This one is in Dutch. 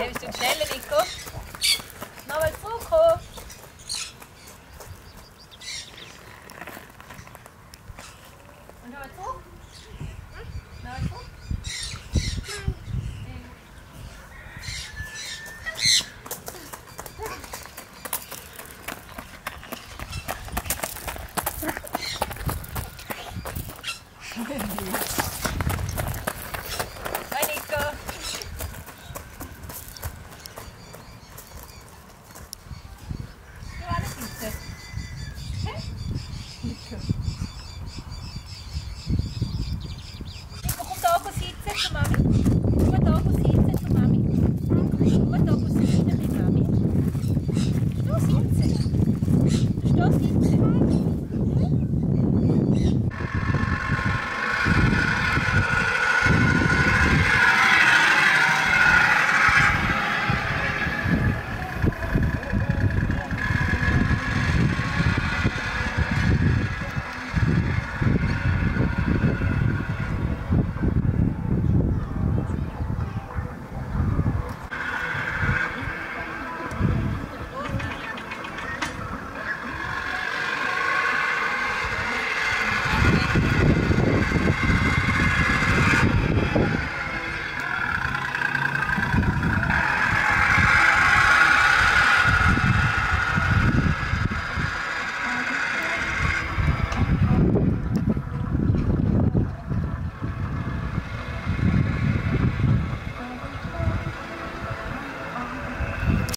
Even is stuk sneller, Nico. Nou, het vroeg Thank Nee. Thank you, Mommy.